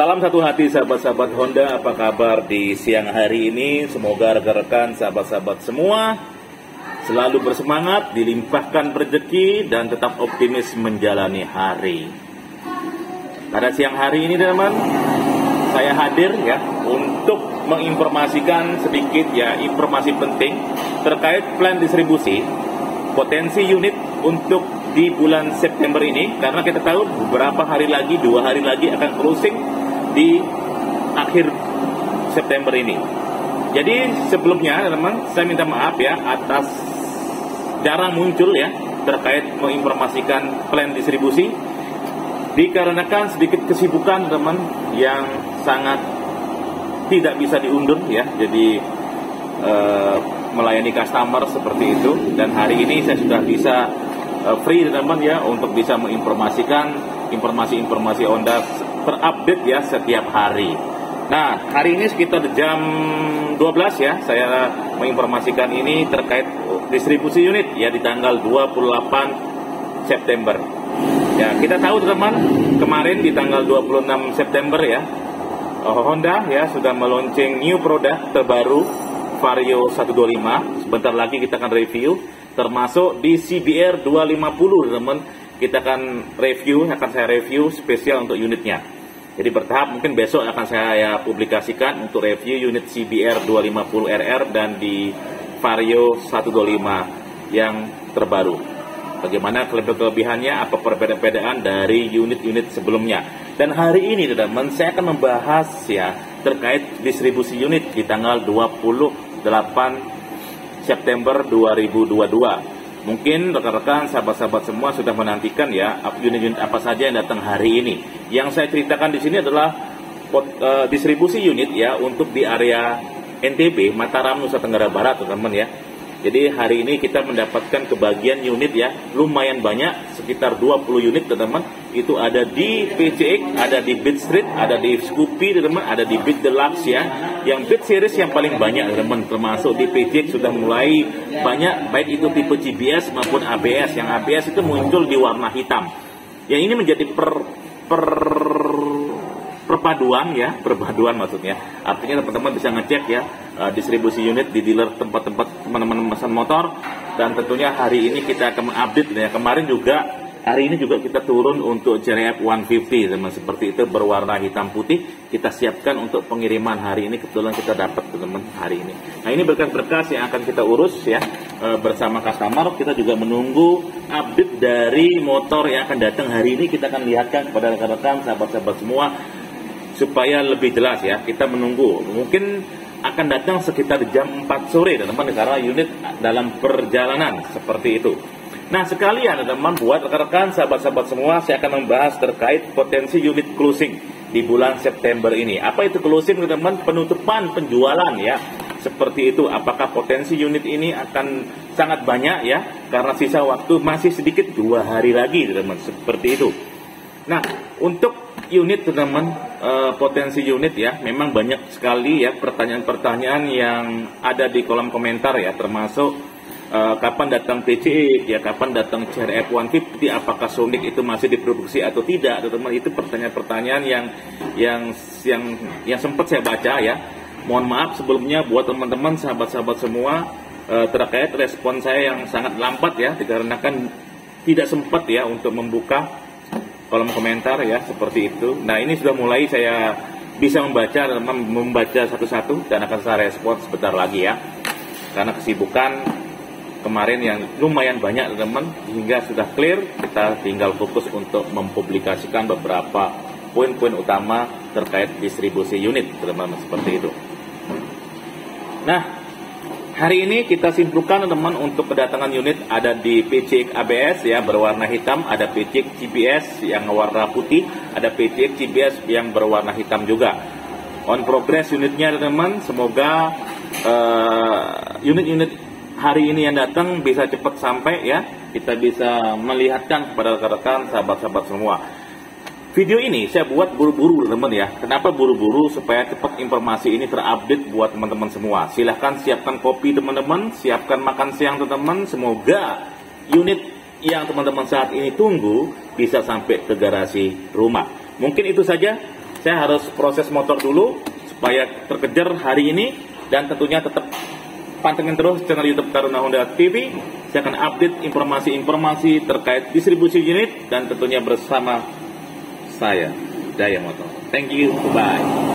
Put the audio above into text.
Salam satu hati sahabat-sahabat Honda, apa kabar di siang hari ini? Semoga rekan-rekan sahabat-sahabat semua selalu bersemangat, dilimpahkan rezeki dan tetap optimis menjalani hari. Pada siang hari ini teman, saya hadir ya untuk menginformasikan sedikit ya informasi penting terkait plan distribusi potensi unit untuk di bulan September ini karena kita tahu beberapa hari lagi dua hari lagi akan closing di akhir September ini. Jadi sebelumnya teman saya minta maaf ya atas jarang muncul ya terkait menginformasikan plan distribusi. Dikarenakan sedikit kesibukan teman yang sangat tidak bisa diundur ya. Jadi uh, melayani customer seperti itu. Dan hari ini saya sudah bisa uh, free teman ya untuk bisa menginformasikan informasi-informasi Honda terupdate ya setiap hari. Nah, hari ini sekitar jam 12 ya, saya menginformasikan ini terkait distribusi unit ya di tanggal 28 September. Ya, kita tahu teman, kemarin di tanggal 26 September ya, Honda ya sudah meluncing new produk terbaru Vario 125. Sebentar lagi kita akan review termasuk di CBR 250 teman. Kita akan review, akan saya review spesial untuk unitnya. Jadi bertahap mungkin besok akan saya publikasikan untuk review unit CBR 250 RR dan di Vario 125 yang terbaru. Bagaimana kelebihan-kelebihannya, apa perbedaan-perbedaan dari unit-unit sebelumnya. Dan hari ini teman-teman saya akan membahas ya terkait distribusi unit di tanggal 28 September 2022. Mungkin rekan-rekan, sahabat-sahabat semua sudah menantikan ya unit-unit apa saja yang datang hari ini. Yang saya ceritakan di sini adalah pot, uh, distribusi unit ya untuk di area NTB, Mataram, Nusa Tenggara Barat, teman-teman ya. Jadi hari ini kita mendapatkan kebagian unit ya, lumayan banyak, sekitar 20 unit teman-teman. Itu ada di PCX, ada di Beat Street, ada di Scoopy teman-teman, ada di Beat Deluxe ya. Yang Beat Series yang paling banyak teman-teman, termasuk di PCX sudah mulai banyak, baik itu tipe GBS maupun ABS. Yang ABS itu muncul di warna hitam. Yang ini menjadi per, per perpaduan ya, perpaduan maksudnya. Artinya teman-teman bisa ngecek ya uh, distribusi unit di dealer tempat-tempat teman-teman pesan motor dan tentunya hari ini kita akan mengupdate ya. Kemarin juga hari ini juga kita turun untuk JRF 150 teman. Seperti itu berwarna hitam putih kita siapkan untuk pengiriman hari ini. Kebetulan kita dapat teman hari ini. Nah ini berkas-berkas yang akan kita urus ya. Uh, bersama customer. Kita juga menunggu update dari motor yang akan datang hari ini. Kita akan lihatkan kepada rekan-rekan sahabat-sahabat semua supaya lebih jelas ya. Kita menunggu. Mungkin akan datang sekitar jam 4 sore teman-teman karena unit dalam perjalanan. Seperti itu nah sekalian teman-teman buat rekan-rekan sahabat-sahabat semua saya akan membahas terkait potensi unit closing di bulan September ini. Apa itu closing teman-teman penutupan penjualan ya. Seperti itu apakah potensi unit ini akan sangat banyak ya? Karena sisa waktu masih sedikit dua hari lagi teman-teman seperti itu. Nah untuk unit teman-teman uh, potensi unit ya memang banyak sekali ya pertanyaan-pertanyaan yang ada di kolom komentar ya termasuk uh, kapan datang PCE ya kapan datang CRF 150 apakah Sonic itu masih diproduksi atau tidak teman-teman itu pertanyaan-pertanyaan yang yang yang yang sempat saya baca ya mohon maaf sebelumnya buat teman-teman sahabat-sahabat semua uh, terkait respon saya yang sangat lambat ya dikarenakan tidak sempat ya untuk membuka kolom komentar ya seperti itu. Nah ini sudah mulai saya bisa membaca dan membaca satu-satu dan akan saya respon sebentar lagi ya. Karena kesibukan kemarin yang lumayan banyak teman hingga sudah clear kita tinggal fokus untuk mempublikasikan beberapa poin-poin utama terkait distribusi unit teman-teman seperti itu. Nah, Hari ini kita simpulkan teman untuk kedatangan unit ada di PCX ABS ya berwarna hitam, ada PCX CBS yang warna putih, ada PCX CBS yang berwarna hitam juga. On progress unitnya teman, semoga uh, unit-unit hari ini yang datang bisa cepat sampai ya. Kita bisa melihatkan kepada rekan-rekan sahabat-sahabat semua. Video ini saya buat buru-buru teman ya. Kenapa buru-buru? Supaya cepat informasi ini terupdate buat teman-teman semua. Silahkan siapkan kopi teman-teman, siapkan makan siang teman-teman. Semoga unit yang teman-teman saat ini tunggu bisa sampai ke garasi rumah. Mungkin itu saja Saya harus proses motor dulu supaya terkejar hari ini dan tentunya tetap pantengin terus channel YouTube Taruna Honda TV. Saya akan update informasi-informasi terkait distribusi unit dan tentunya bersama saya Daya Motor. Thank you. Bye.